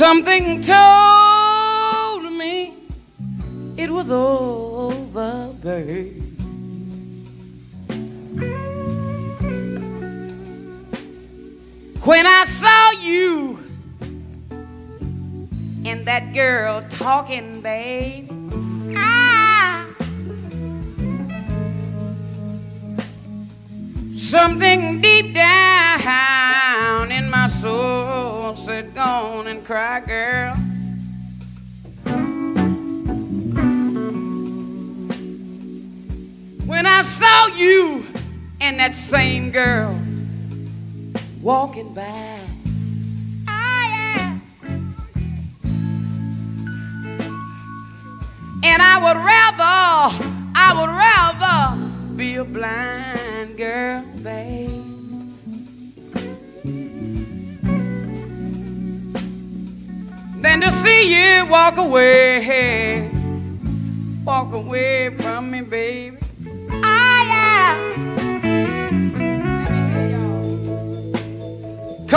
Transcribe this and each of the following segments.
Something told walking by. Ah, yeah. And I would rather, I would rather be a blind girl, babe. Than to see you walk away, walk away from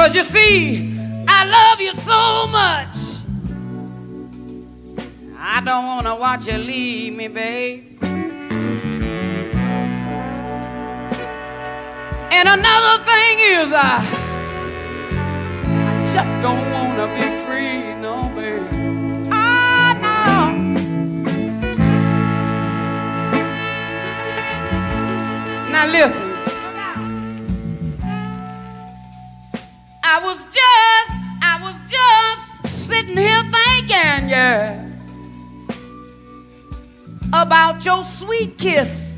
Cause you see, I love you so much. I don't wanna watch you leave me, babe. And another thing is I, I just don't wanna be free, no, babe. Ah, no. Now listen. Sitting here thinking, yeah, about your sweet kiss.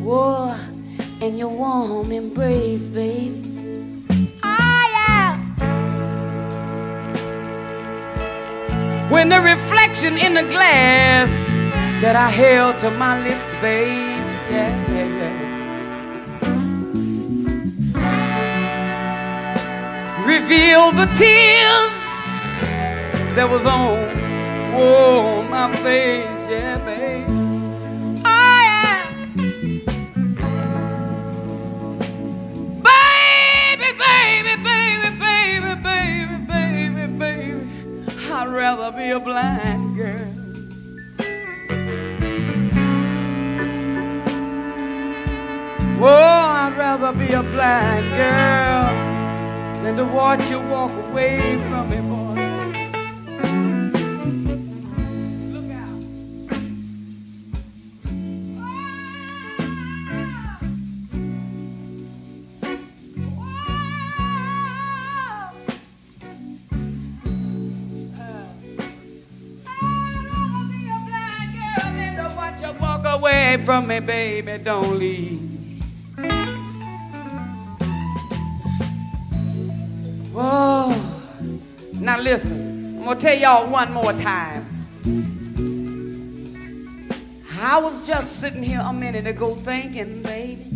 Whoa, and your warm embrace, baby. Ah, yeah. When the reflection in the glass that I held to my lips, babe, yeah, yeah, yeah. reveal the tears that was on, oh, my face, yeah, babe. Oh. Baby, baby, baby, baby, baby, baby, baby. I'd rather be a blind girl. Oh, I'd rather be a blind girl than to watch you walk away from me, from me, baby. Don't leave. Oh, now listen, I'm gonna tell y'all one more time. I was just sitting here a minute ago thinking, baby.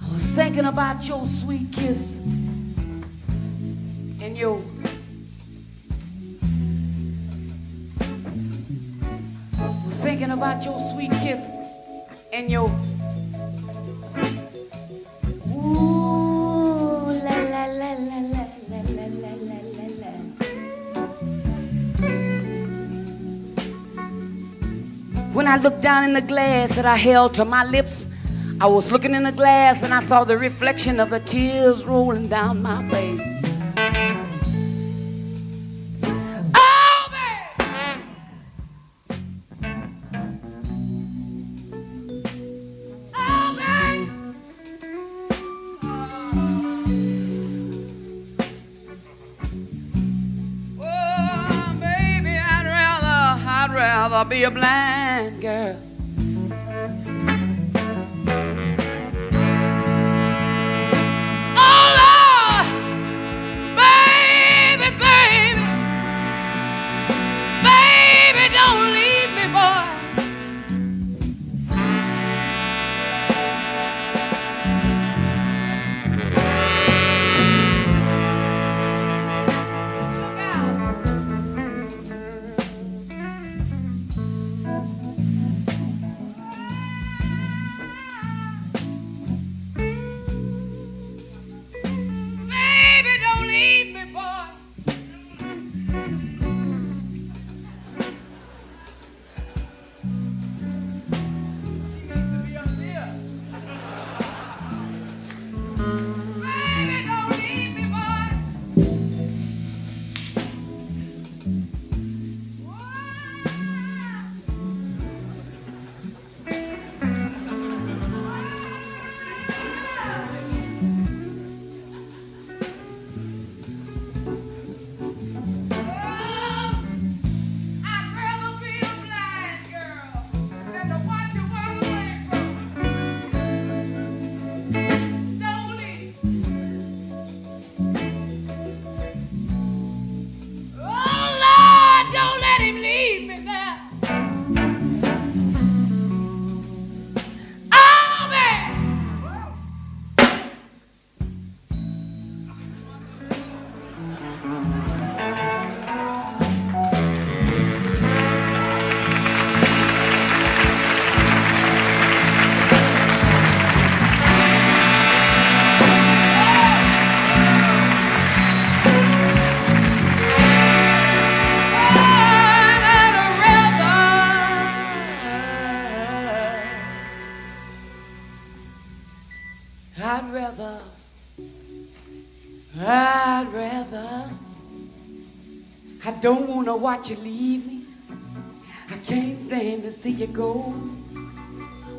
I was thinking about your sweet kiss and your. thinking about your sweet kiss and your When I looked down in the glass that I held to my lips, I was looking in the glass and I saw the reflection of the tears rolling down my face. Be a blind girl. watch you leave me. I can't stand to see you go.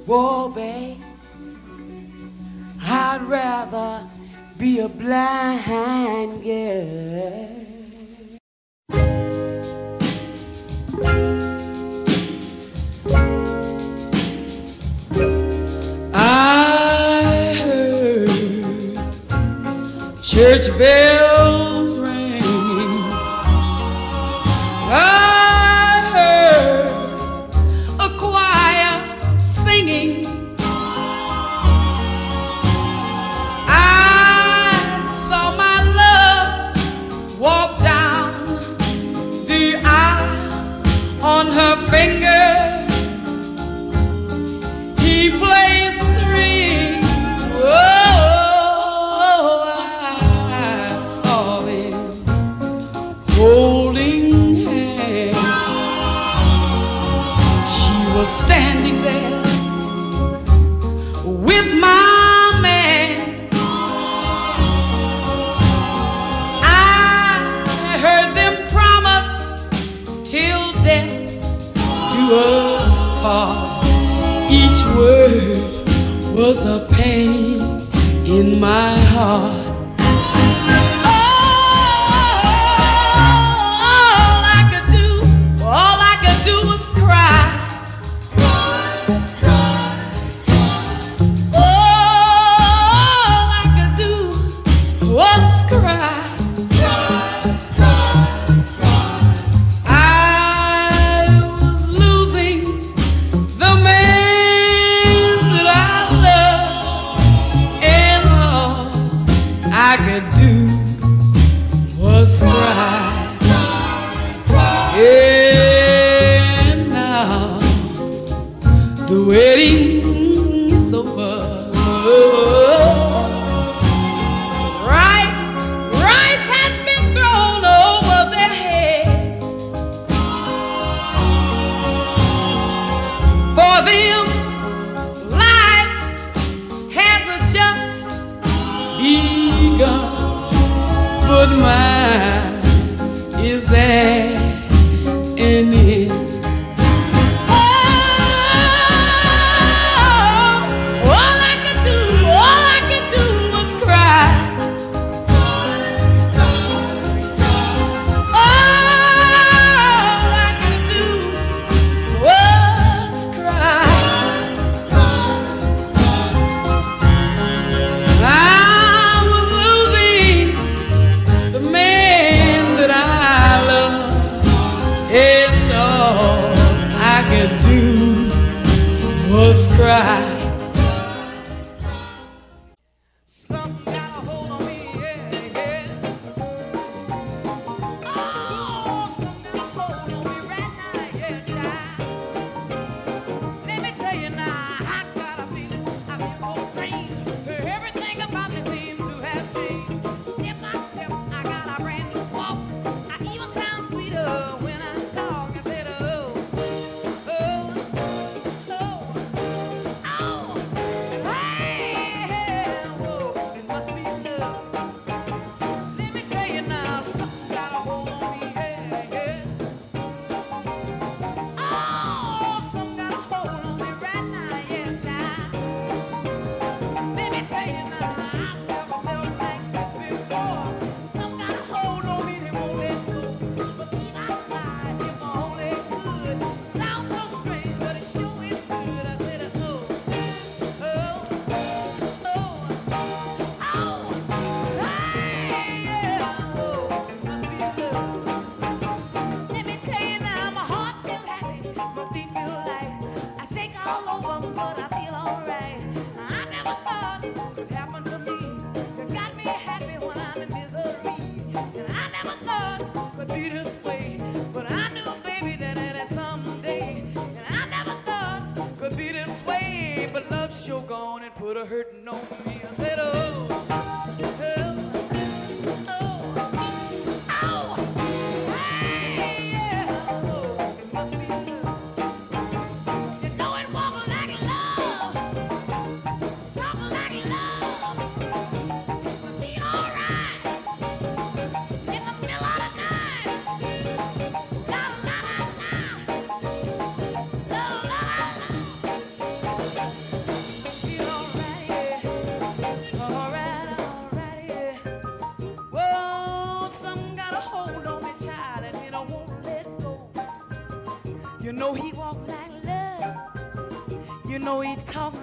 Whoa, babe. I'd rather be a blind hurting on me You know he walked like love. You know he talked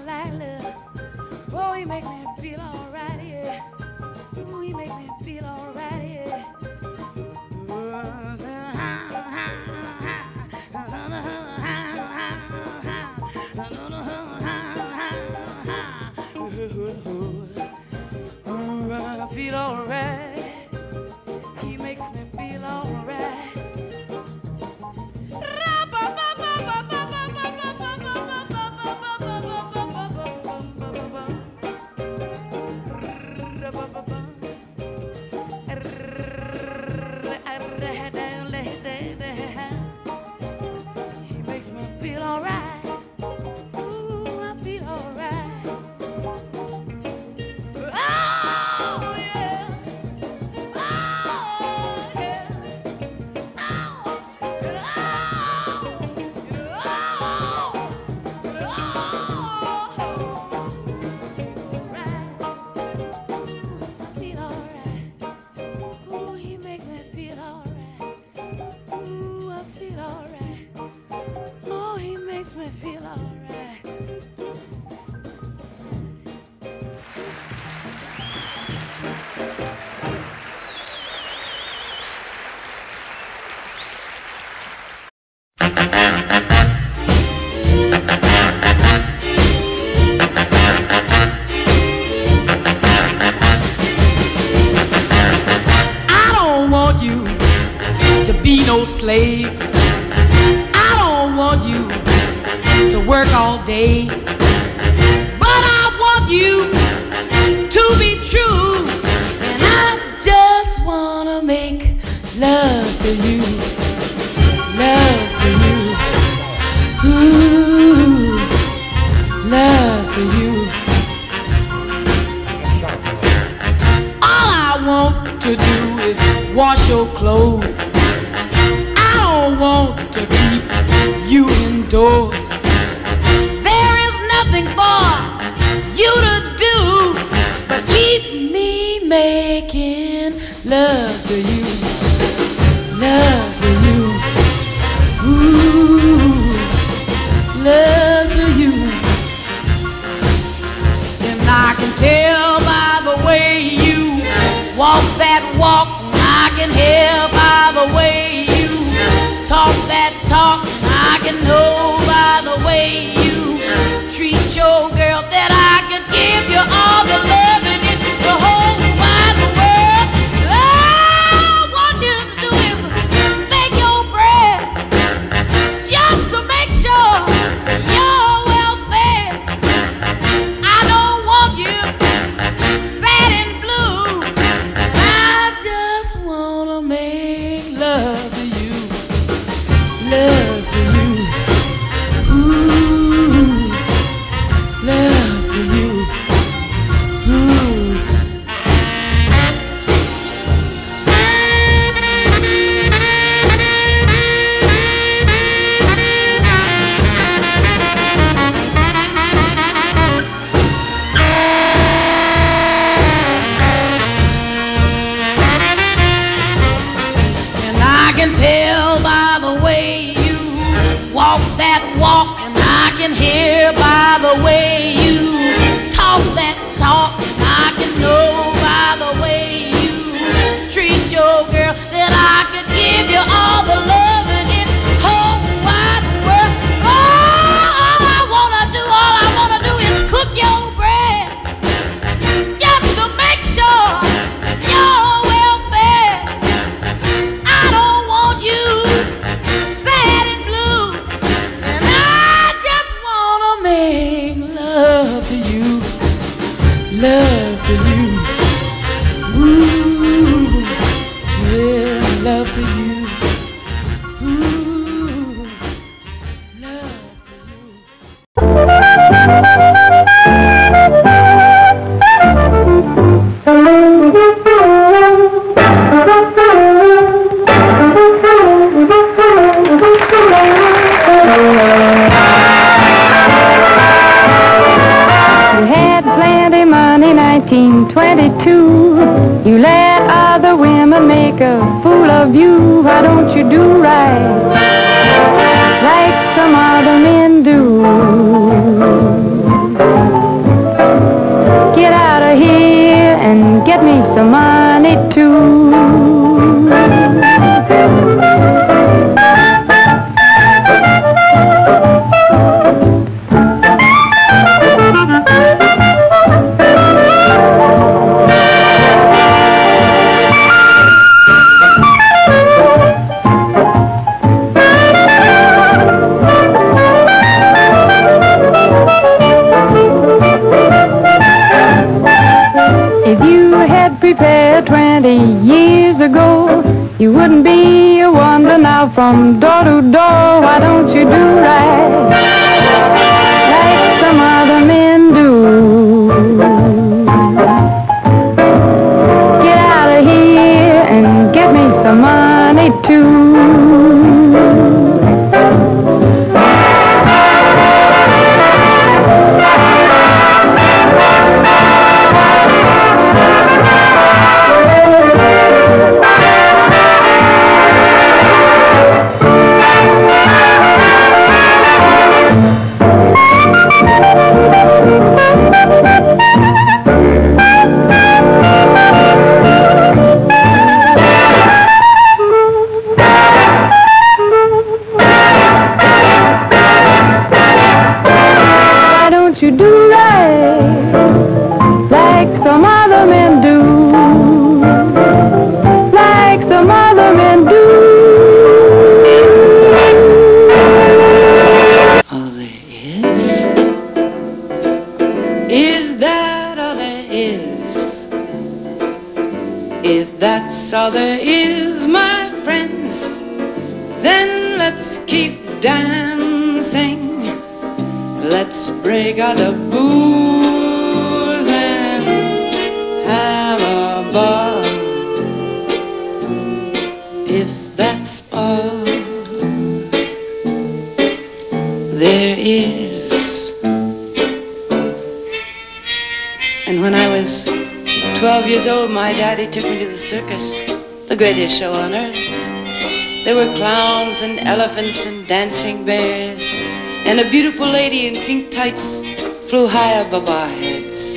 greatest show on earth. There were clowns and elephants and dancing bears, and a beautiful lady in pink tights flew high above our heads.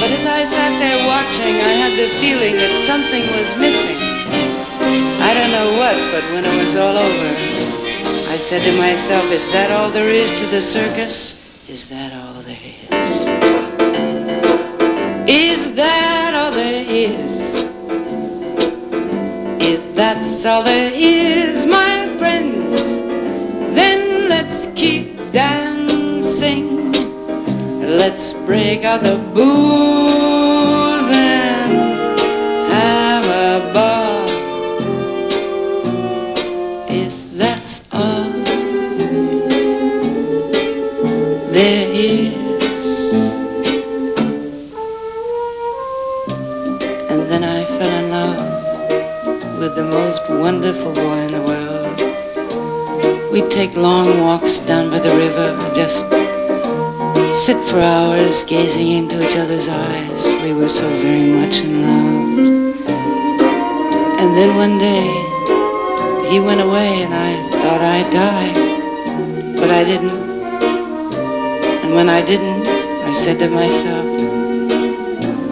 But as I sat there watching, I had the feeling that something was missing. I don't know what, but when it was all over, I said to myself, is that all there is to the circus? But I didn't. And when I didn't, I said to myself,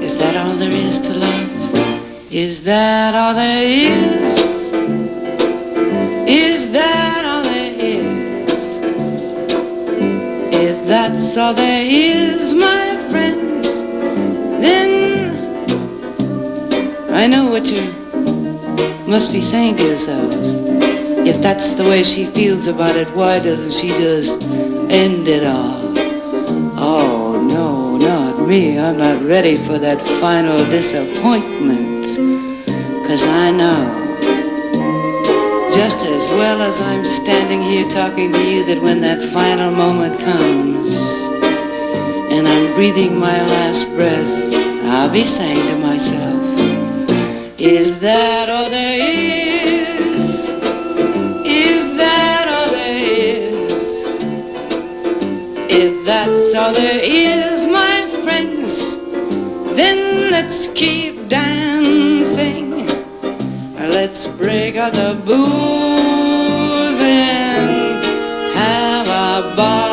is that all there is to love? Is that all there is? Is that all there is? If that's all there is, my friend, then I know what you must be saying to yourselves. If that's the way she feels about it, why doesn't she just end it all? Oh, no, not me. I'm not ready for that final disappointment. Cause I know just as well as I'm standing here talking to you that when that final moment comes and I'm breathing my last breath, I'll be saying to myself, is that all That's all there is, my friends. Then let's keep dancing. Let's break out the booze and have a ball.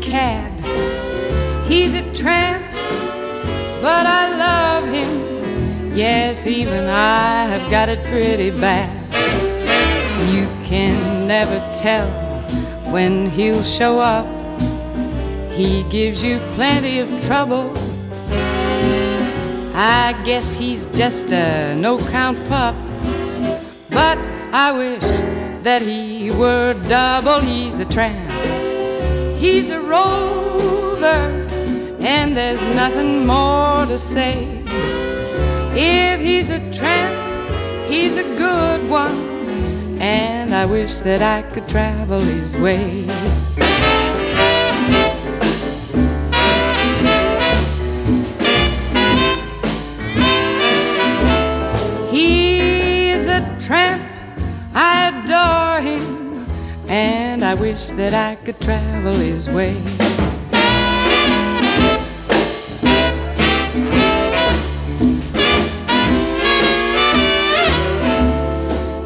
Cad. He's a tramp, but I love him. Yes, even I have got it pretty bad. You can never tell when he'll show up. He gives you plenty of trouble. I guess he's just a no count pup. But I wish that he were double. He's a tramp. He's a rover, and there's nothing more to say. If he's a tramp, he's a good one, and I wish that I could travel his way. He's a tramp, I adore him, and I wish that I could travel his way.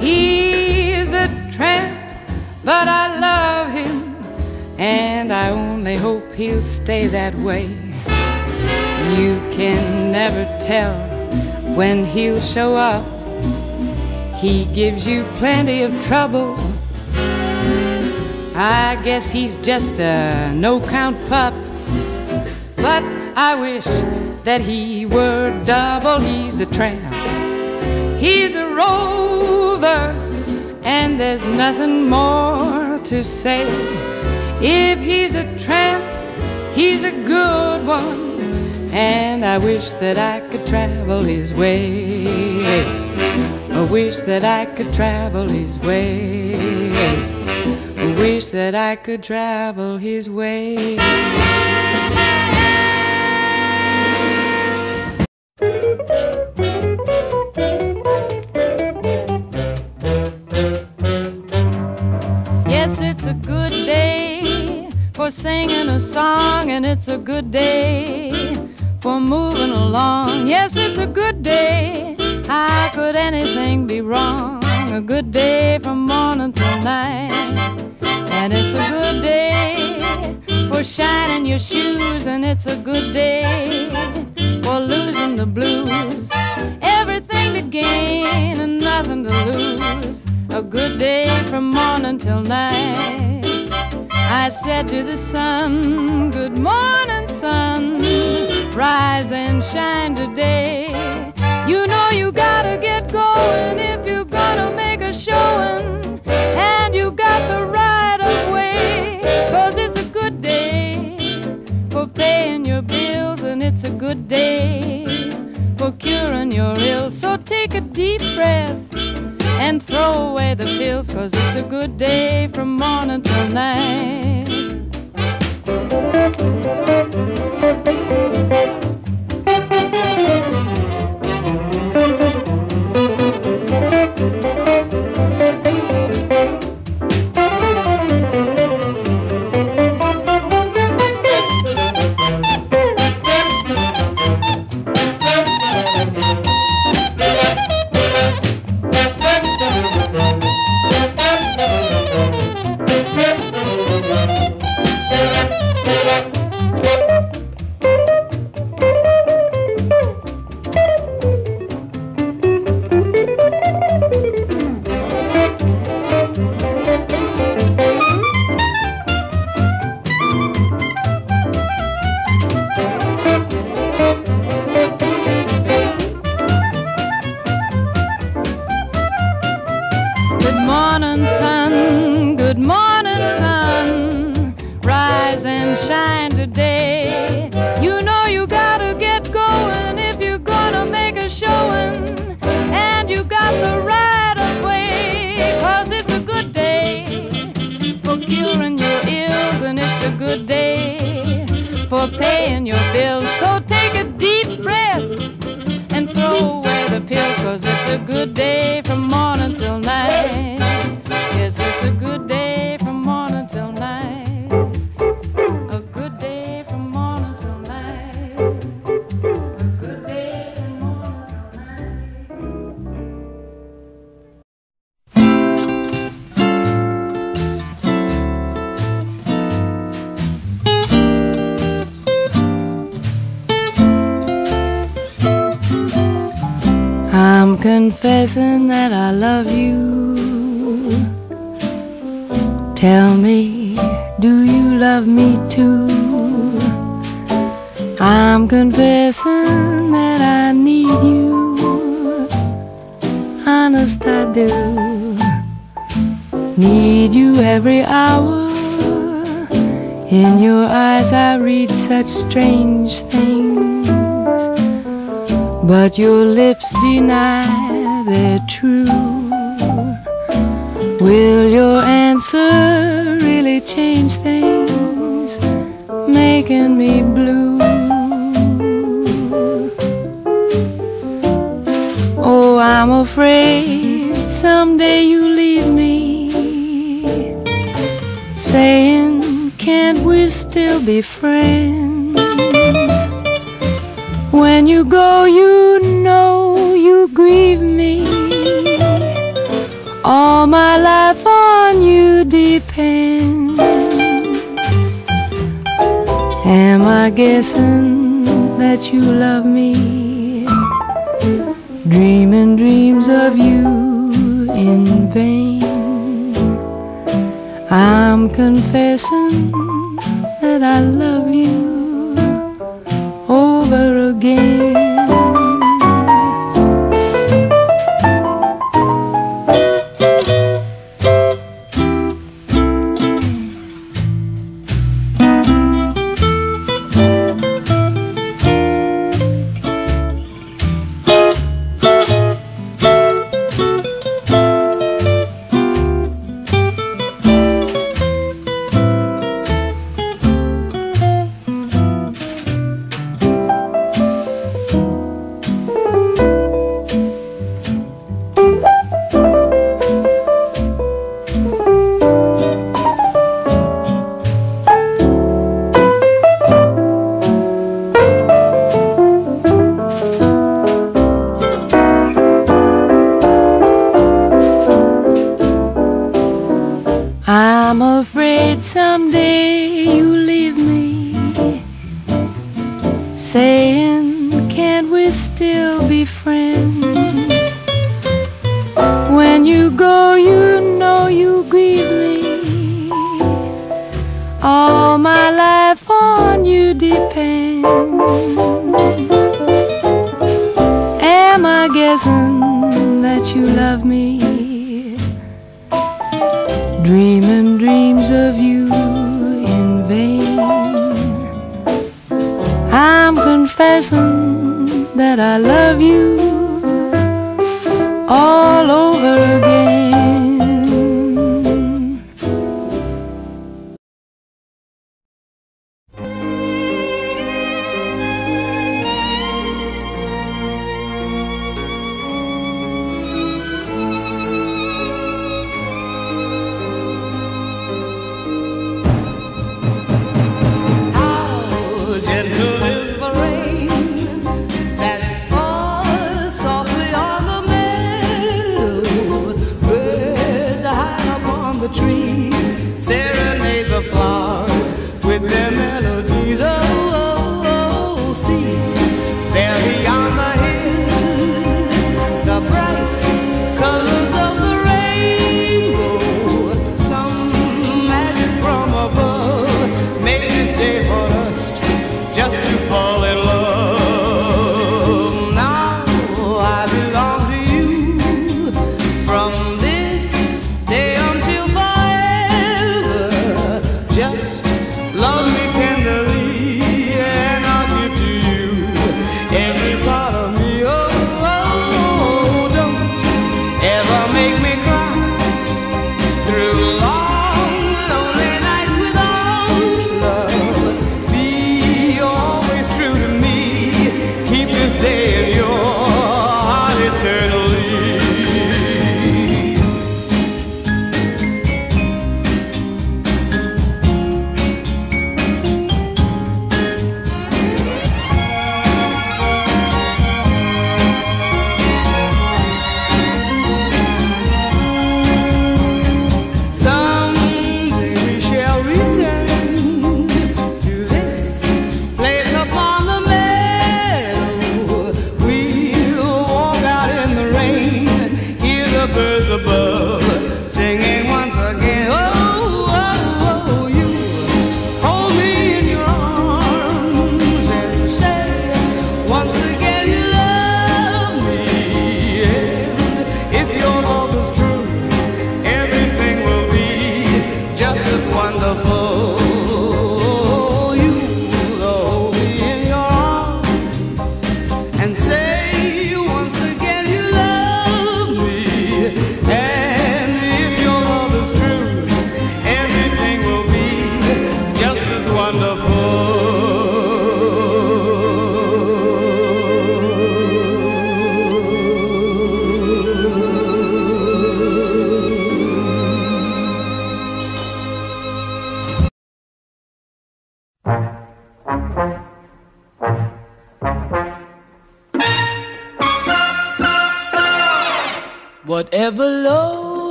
He's a tramp, but I love him, and I only hope he'll stay that way. You can never tell when he'll show up. He gives you plenty of trouble. I guess he's just a no count pup. But I wish that he were double. He's a tramp. He's a rover, and there's nothing more to say. If he's a tramp, he's a good one, and I wish that I could travel his way. I wish that I could travel his way. Wish that I could travel his way. Yes, it's a good day for singing a song, and it's a good day for moving along. Yes, it's a good day. How could anything be wrong? A good day from morning till night. And it's a good day for shining your shoes, and it's a good day for losing the blues. Everything to gain and nothing to lose. A good day from morning till night. I said to the sun, Good morning, sun. Rise and shine today. You know you gotta get going if you're gonna make a showing. And you got the it's a good day for curing your ills. So take a deep breath and throw away the pills, cause it's a good day from morning till night. can't we still be friends? When you go, you know you grieve me. All my life on you depends. Am I guessing that you love me? Dreaming dreams of you in vain. I'm confessing that I love you over again. the tree.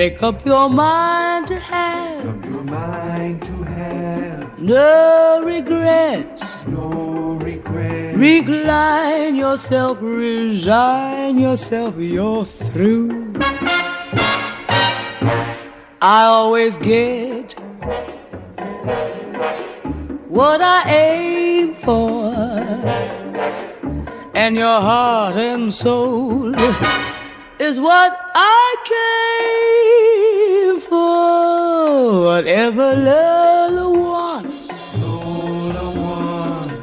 Make up your mind to have Your mind to have no regrets. no regret. Recline yourself, resign yourself, you're through. I always get what I aim for, and your heart and soul is what I came Whatever Lola wants.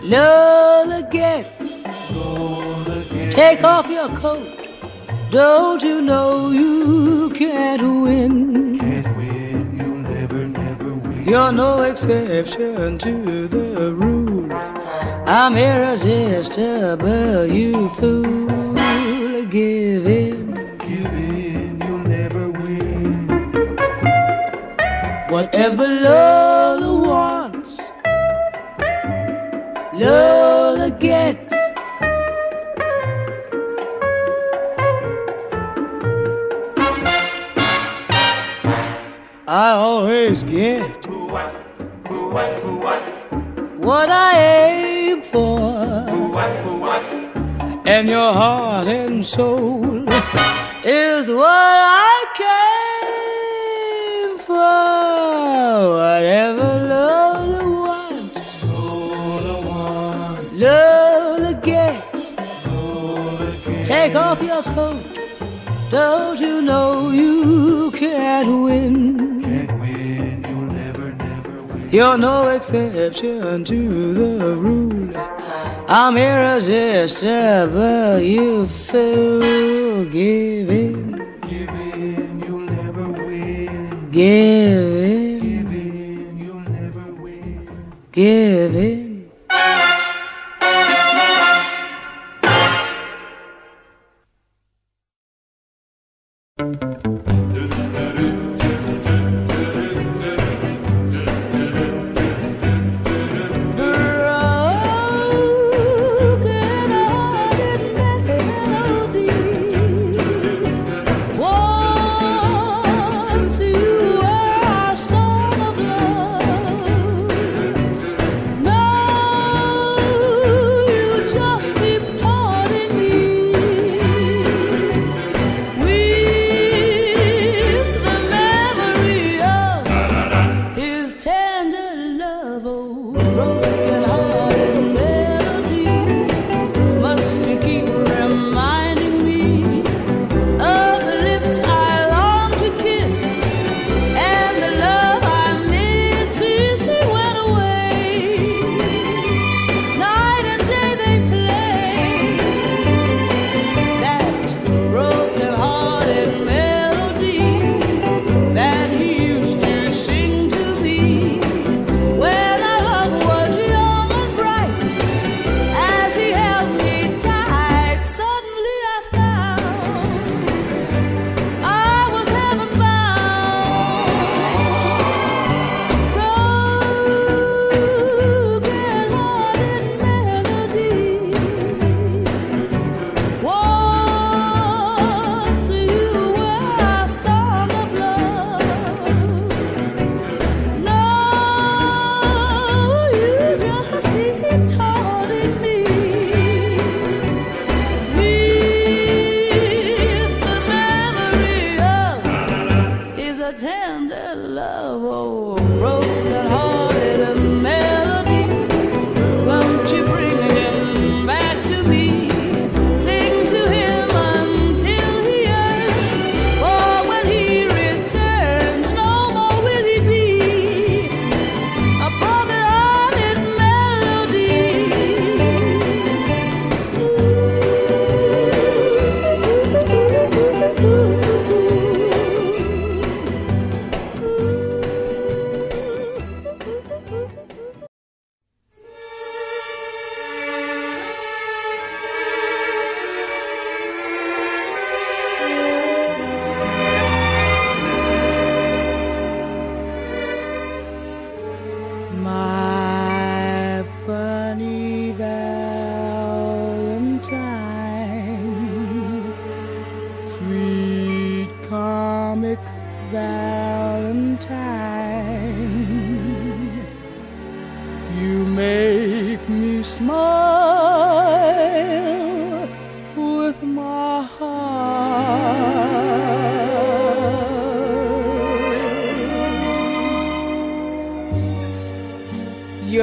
Lola gets. Take off your coat. Don't you know you can't win? Can't win, you'll never, never win. You're no exception to the rule. I'm irresistible, you fool. Give in. Whatever Lola wants, Lola gets. I always get what I aim for, and your heart and soul is what I came Whatever Lola wants, Lola gets. Take off your coat. Don't you know you can't win? You're no exception to the rule. I'm irresistible, you fool. Give in, Give in, you'll never win. give in. Give in.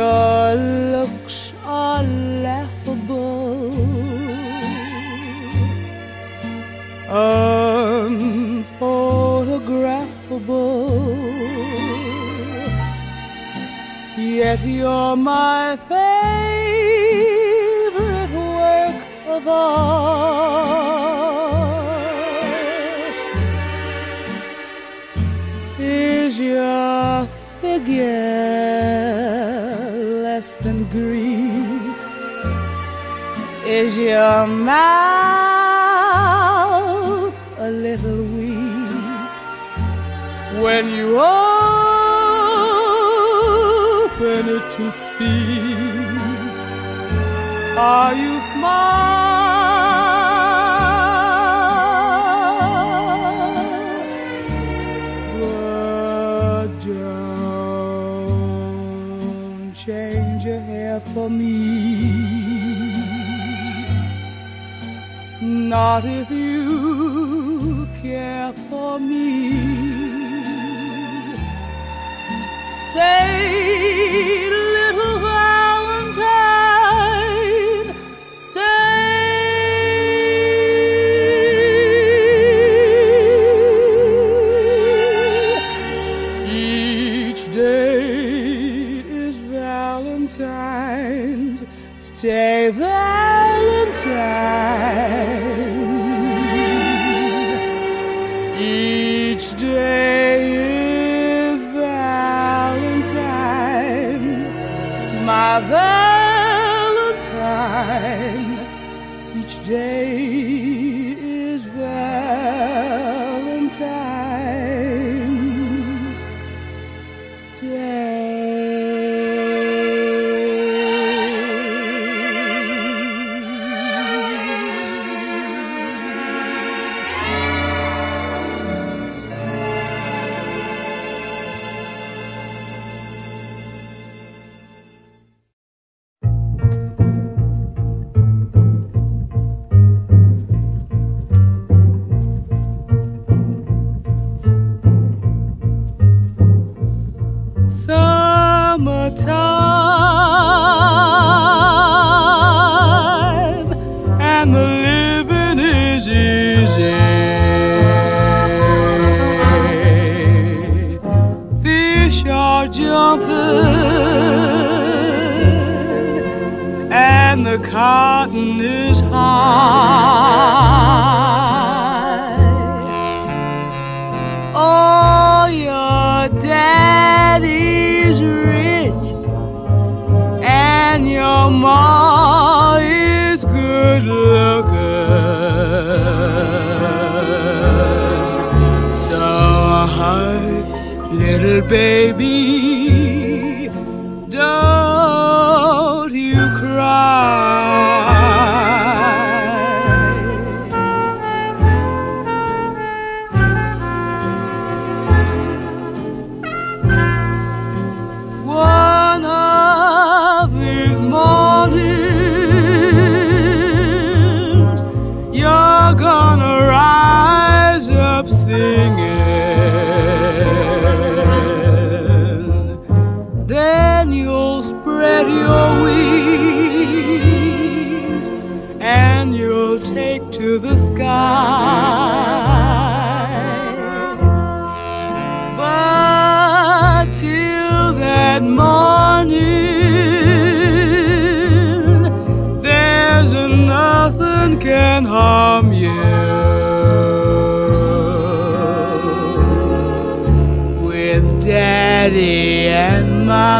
Your looks are laughable, unphotographable. Yet you're my favorite work of art. Is your figure Is your mouth a little weak when you open it to speak? Are you smart? Not if you care for me. Stay, are jumping and the cotton is high. Oh, your daddy's rich and your ma is good looking. So, hi, little baby,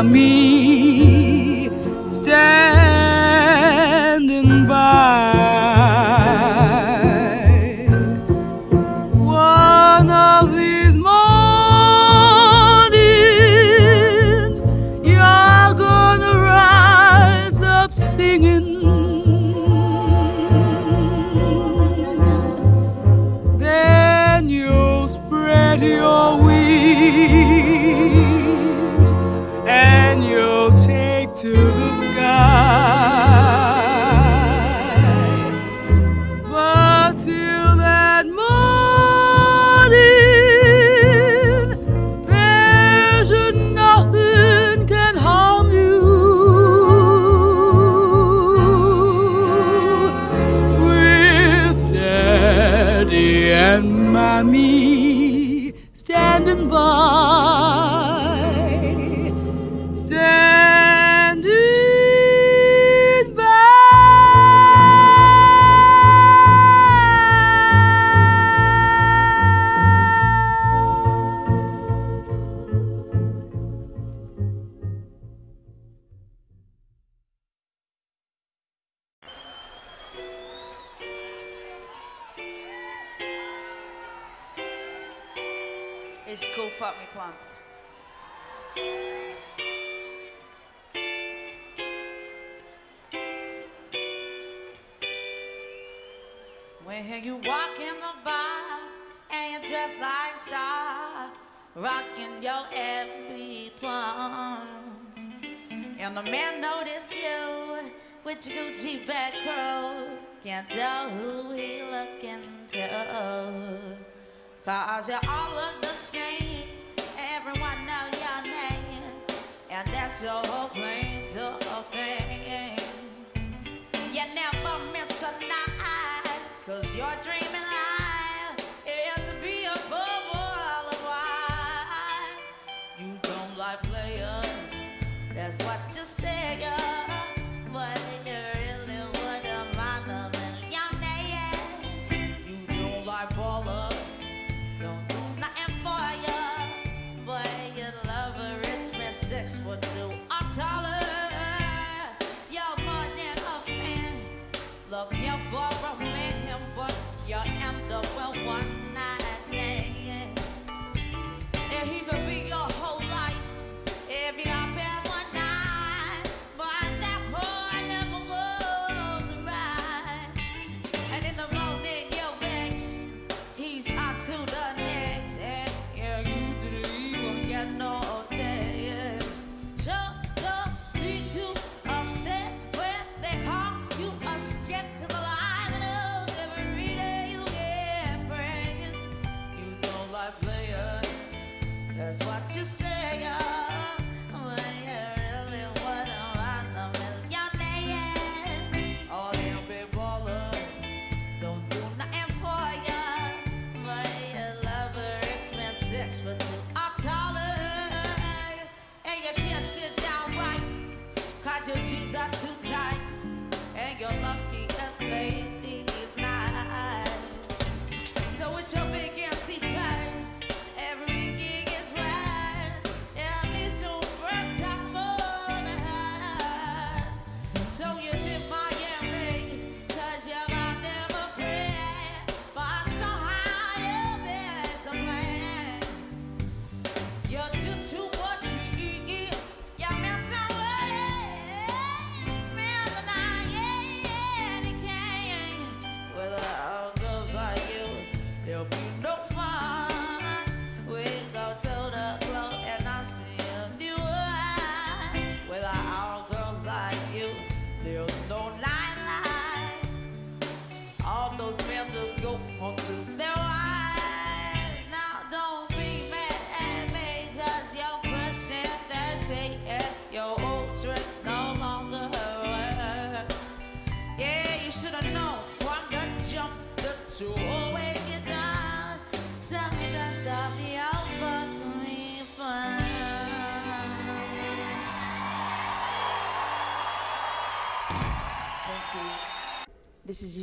mí. fuck me. When you walk in the bar and you dress dressed like a star, rocking your every plump, and the man notice you with your Gucci back crow, can't tell who he looking to, cause you all look the same. and that's your whole claim to offense.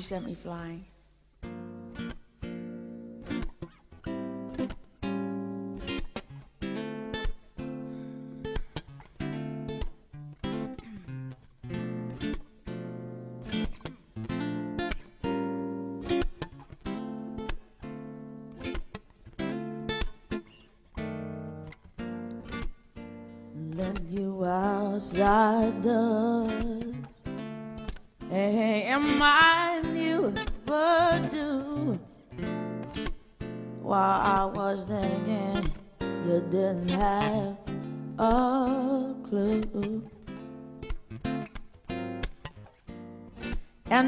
You Sent Me Flying.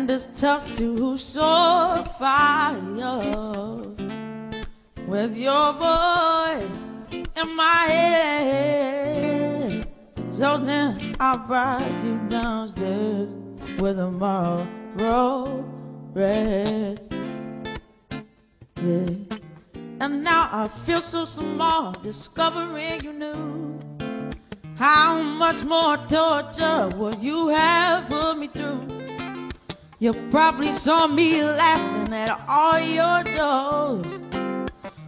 And it's tough to soar fire with your voice in my head. So then I'll brought you downstairs with a Marlboro red. Yeah. And now I feel so small discovering you knew how much more torture would you have put me. You probably saw me laughing at all your jokes.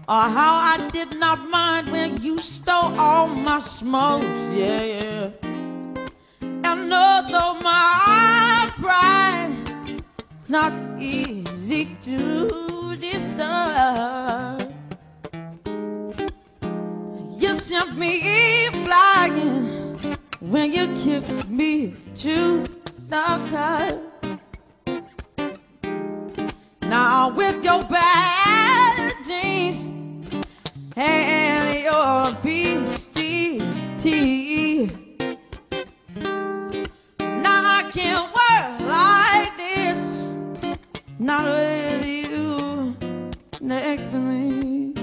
Or how I did not mind when you stole all my smokes. Yeah, yeah. And although my pride is not easy to disturb, you sent me flying when you kicked me to the curb. And your beastie's teeth. Now I can't work like this. Not with you next to me.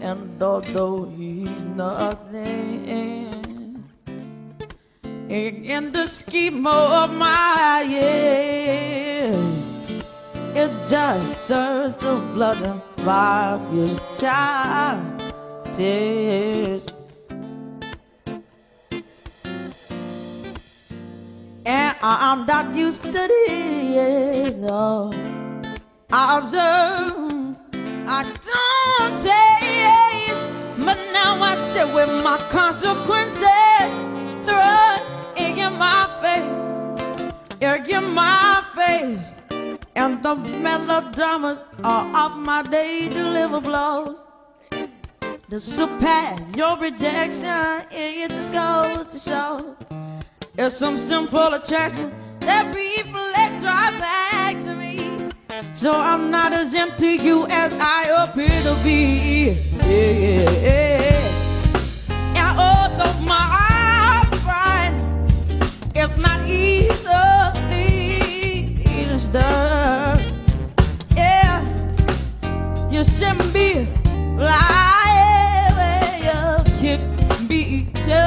And although he's nothing in the scheme of my years. It just serves the blood and fire tears. And I'm not used to this, no. I observe, I don't chase, but now I sit with my consequences thrust in my face, in my face. And the melodramas are off my day deliver blows. To surpass your rejection, it just goes to show. There's some simple attraction that reflects right back to me. So I'm not as empty you as I appear to be. Yeah, yeah, yeah. And although my pride is not easily disturbed, yeah, you shouldn't be lying you kick me to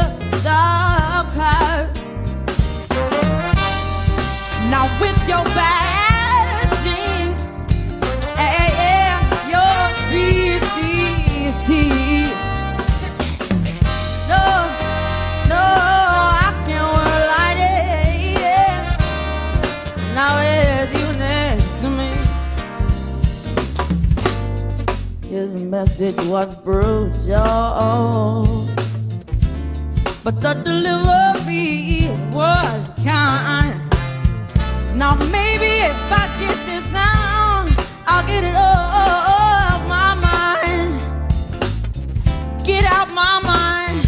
the curb. Now with your bad message was brutal, but the delivery was kind. Now maybe if I get this down, I'll get it off my mind. Get out my mind.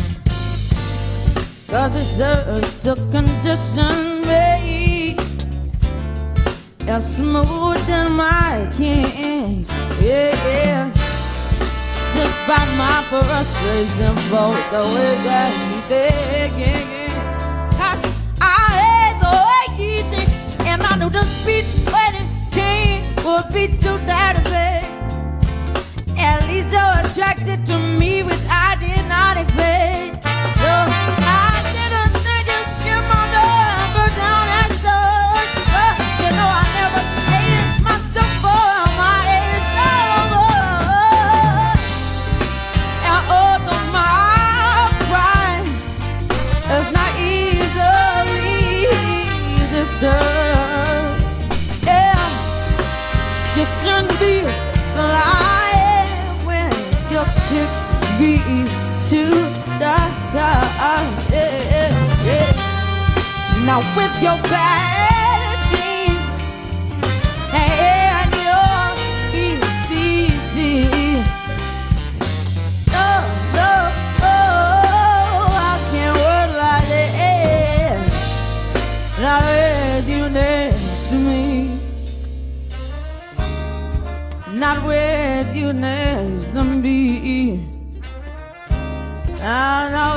Cause it's just a condition made as smooth than my kings. Yeah, yeah. Despite my frustration, both the way that he thinking. Cause I hate the way he thinks, and I knew the speech when it came would be too that big. At least you're attracted to me, which out with your vanities and your feasting. no, oh, no, oh, no, oh, I can't work like this. Not with you next to me. Not with you next to me. I know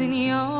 in your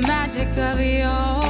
magic of your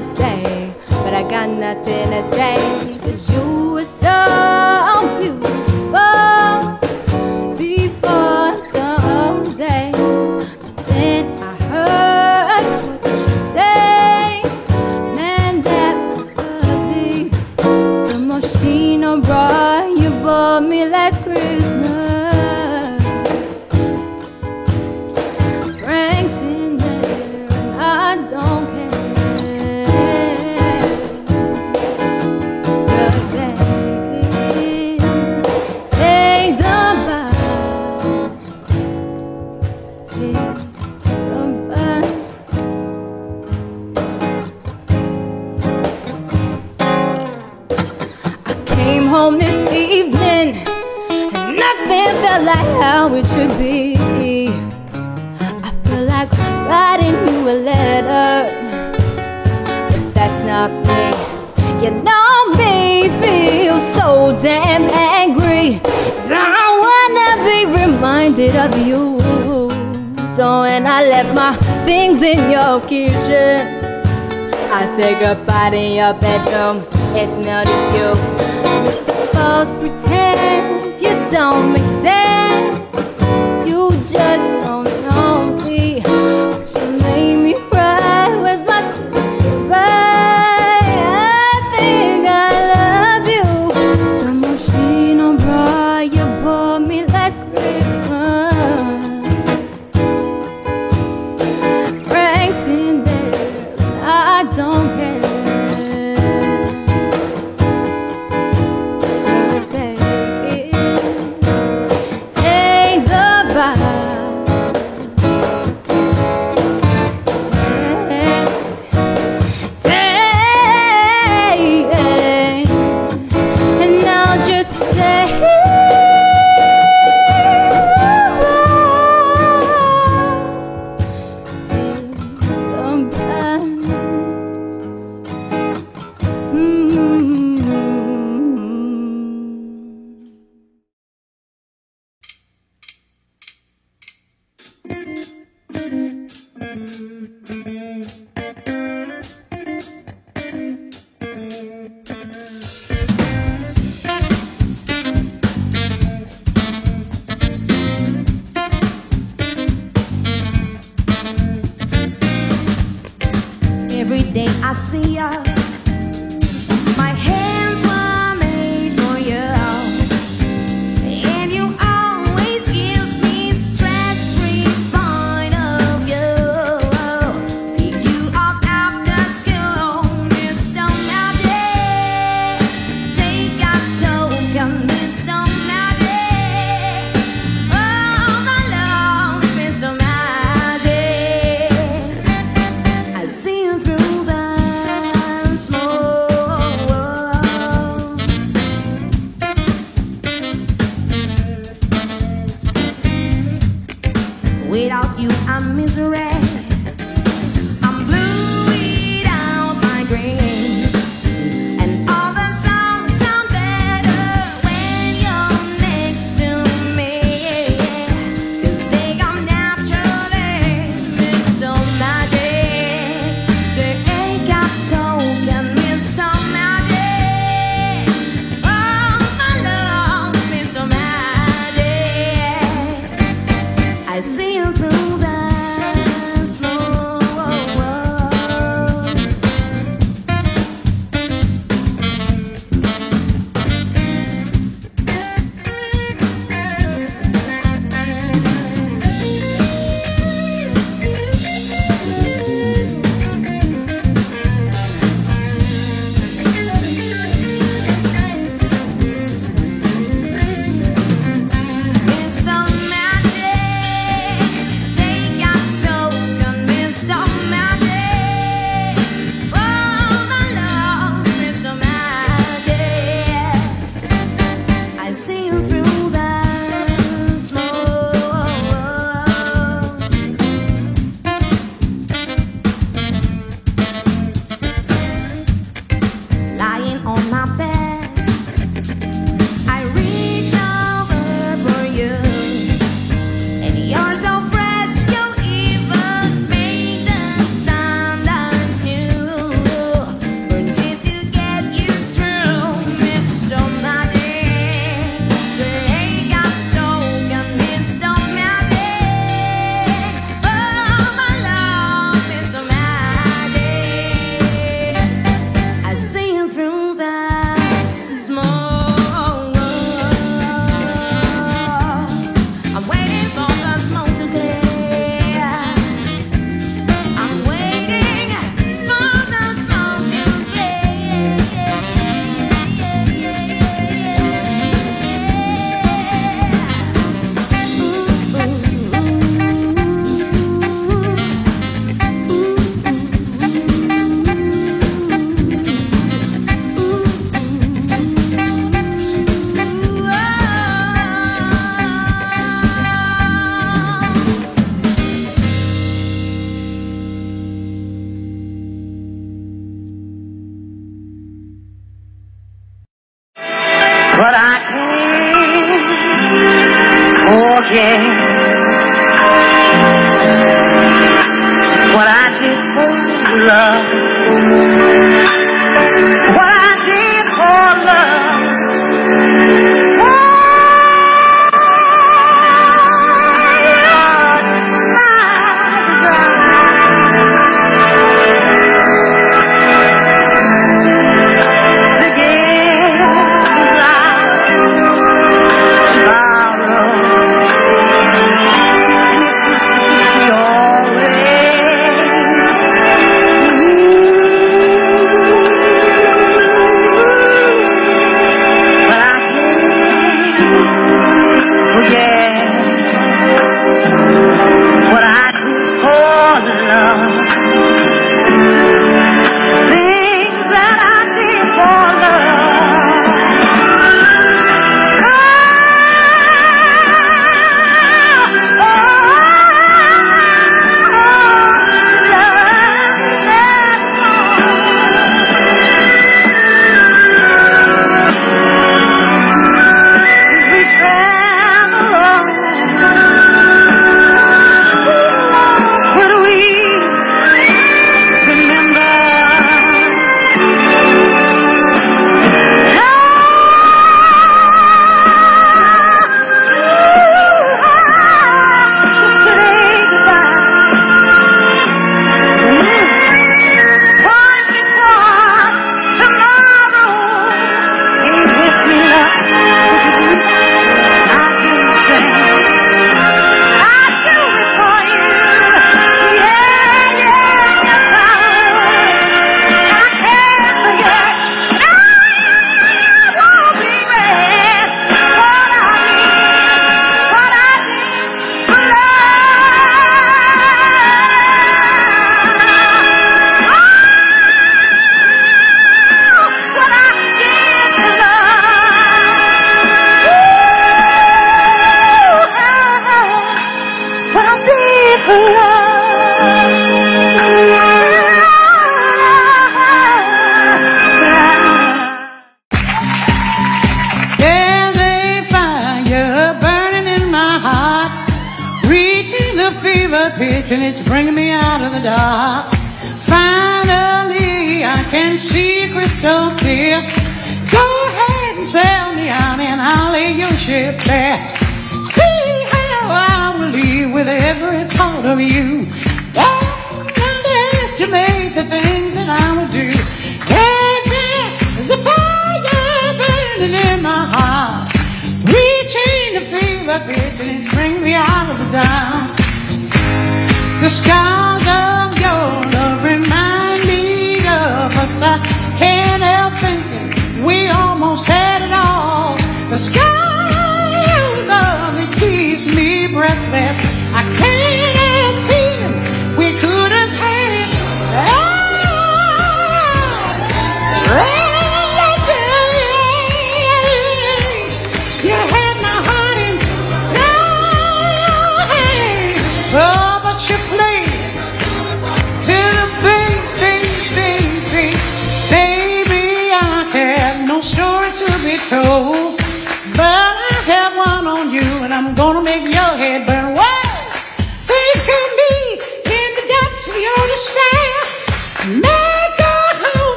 to but I got nothing to say. Your bedroom. It smelled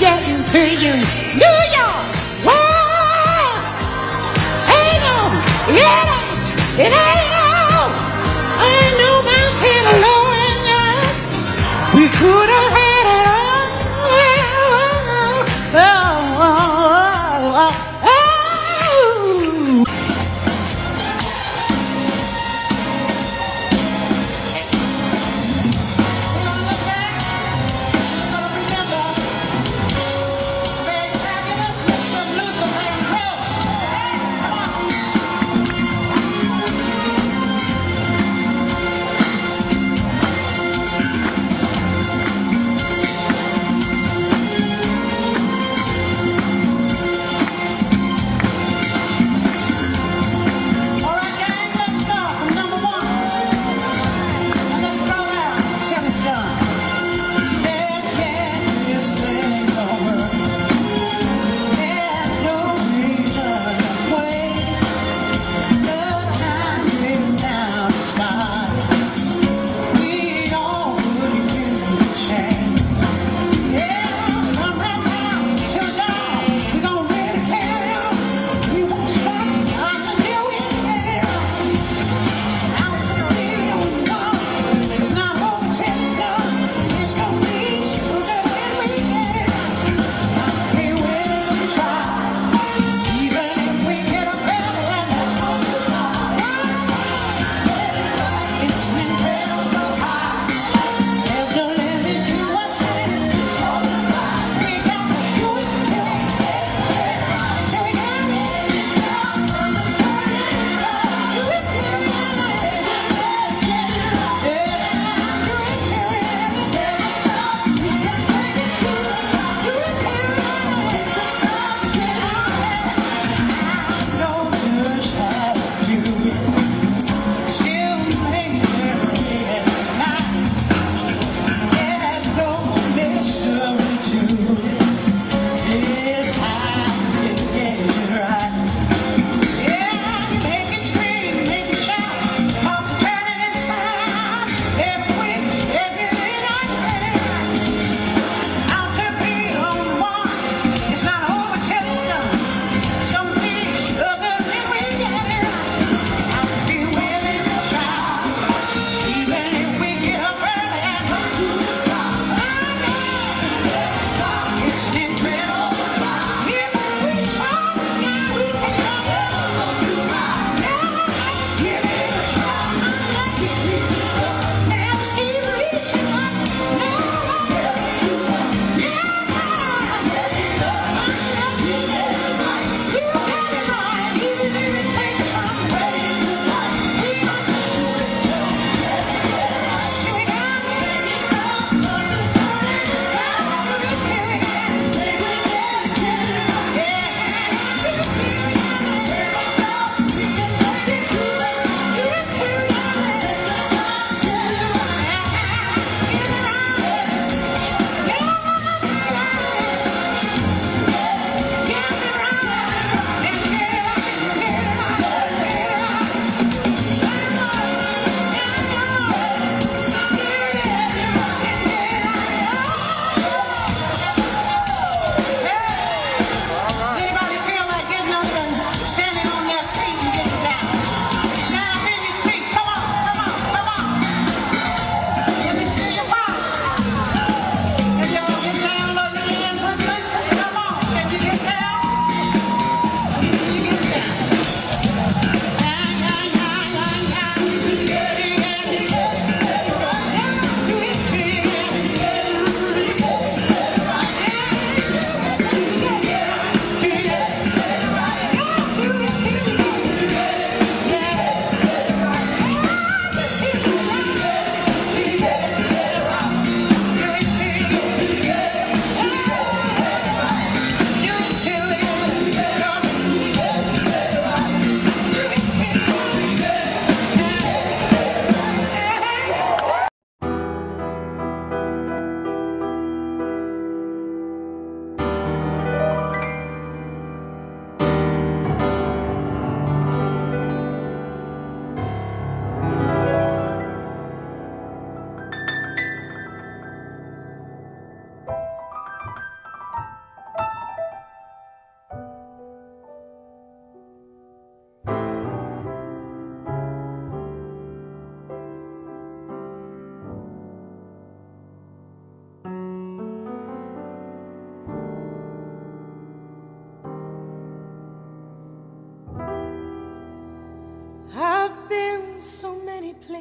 getting to you. New York, whoa! Ain't no letters, it ain't no, ain't no mountain alone. We could have had.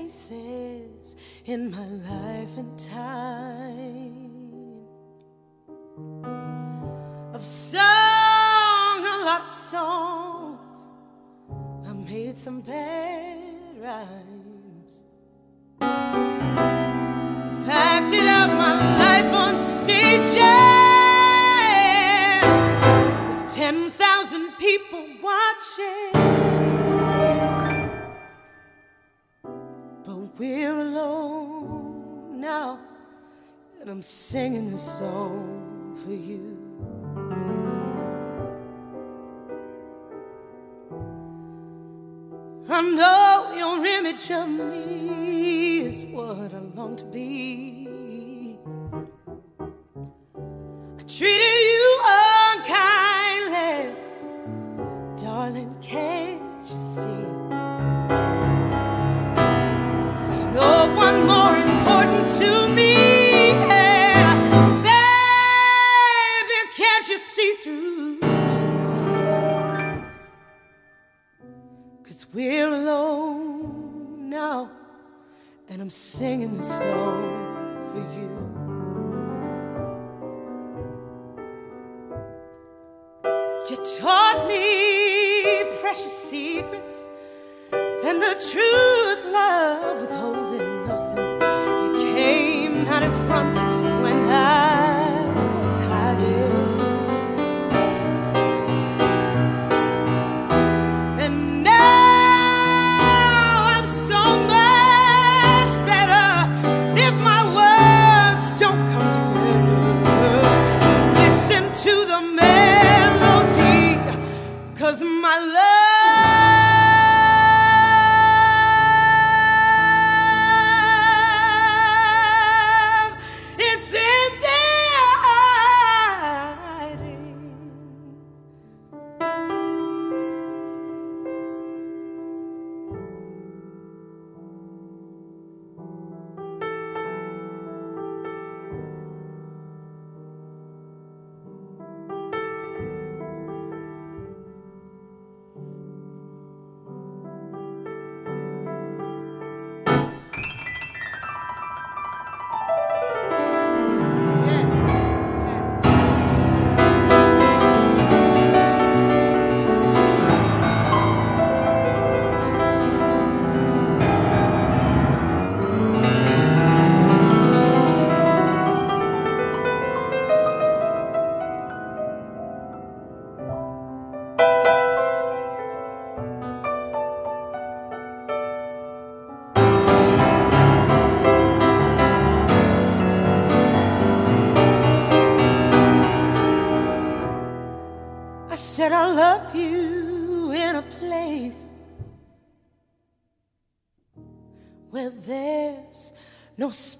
Places in my life and time. I've sung a lot of songs. I made some bad rhymes. I've acted out my life on stages with 10,000 people watching. We're alone now, and I'm singing this song for you. I know your image of me is what I long to be. I treated you to me. yeah. Baby, can't you see through? Cause we're alone now, and I'm singing this song for you. You taught me precious secrets and the truth, love, withholding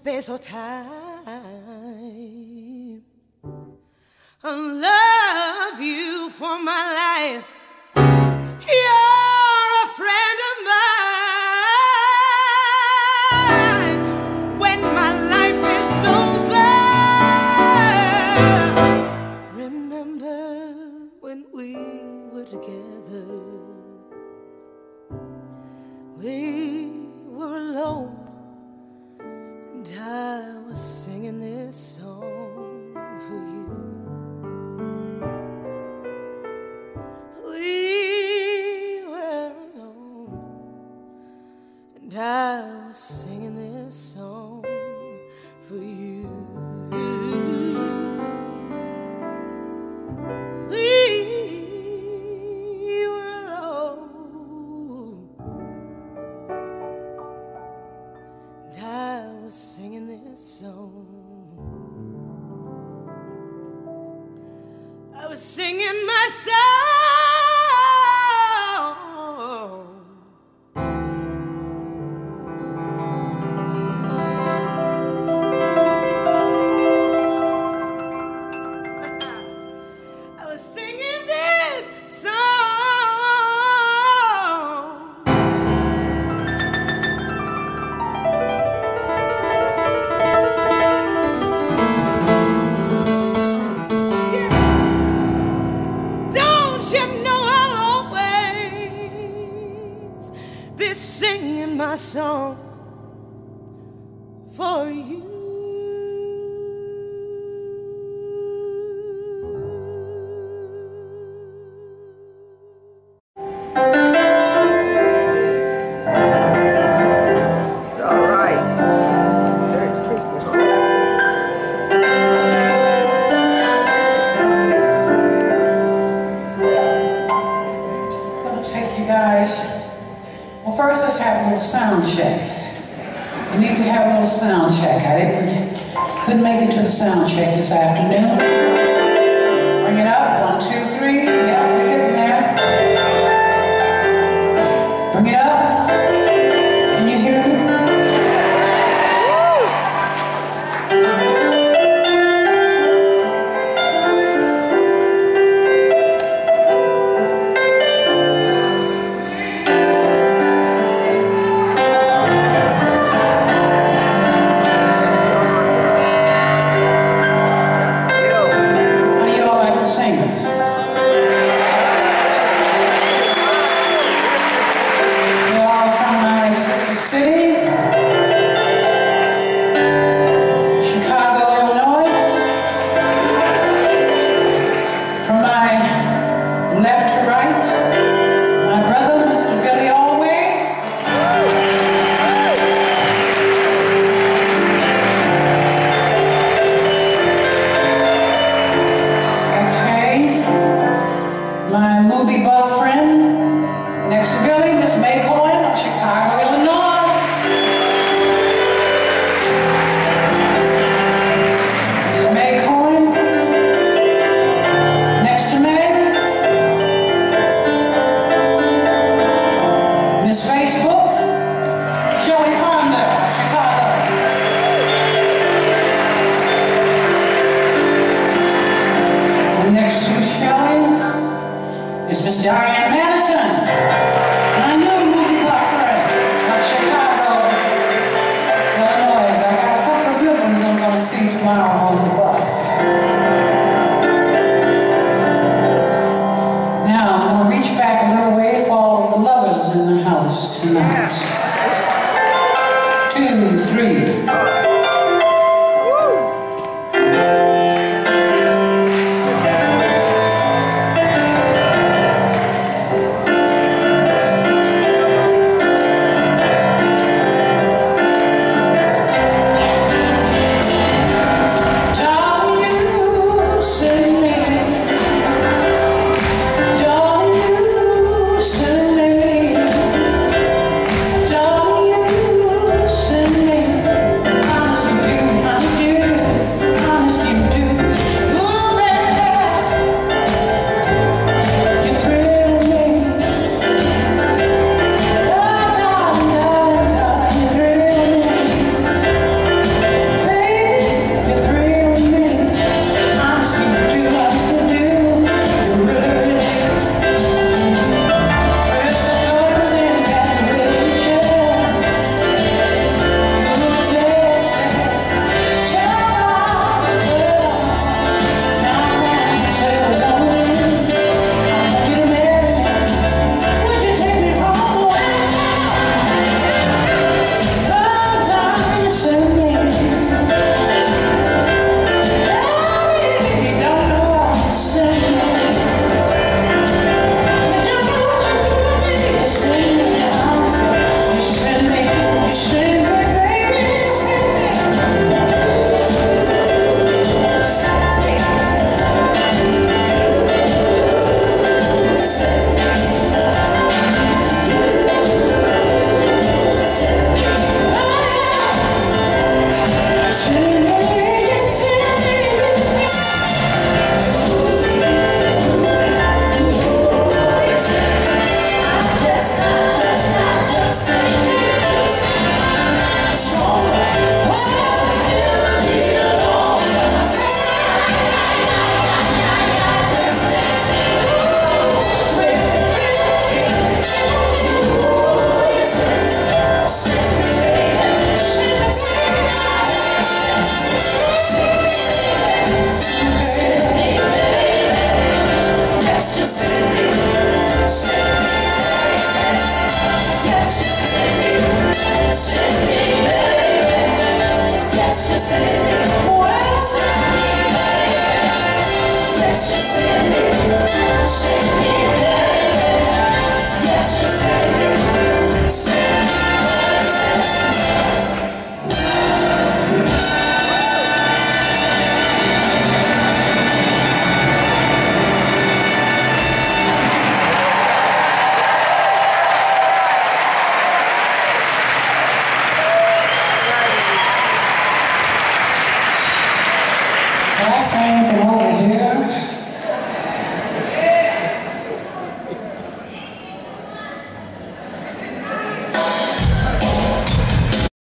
space or time. I love you for my life. check. We need to have a little sound check. I didn't, couldn't make it to the sound check this afternoon.